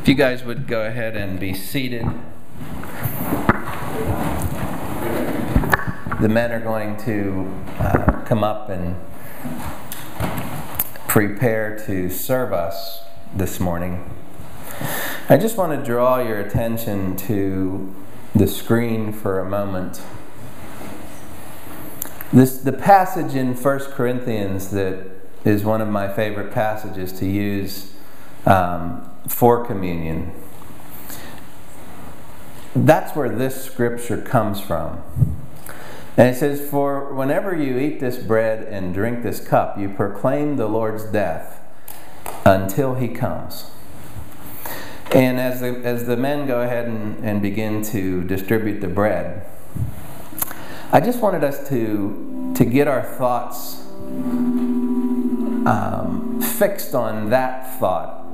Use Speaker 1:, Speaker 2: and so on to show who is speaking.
Speaker 1: If you guys would go ahead and be seated. The men are going to uh, come up and prepare to serve us this morning. I just want to draw your attention to the screen for a moment. This, the passage in 1 Corinthians that is one of my favorite passages to use um, for communion. That's where this scripture comes from. And it says, For whenever you eat this bread and drink this cup, you proclaim the Lord's death until he comes. And as the, as the men go ahead and, and begin to distribute the bread, I just wanted us to, to get our thoughts um, fixed on that thought.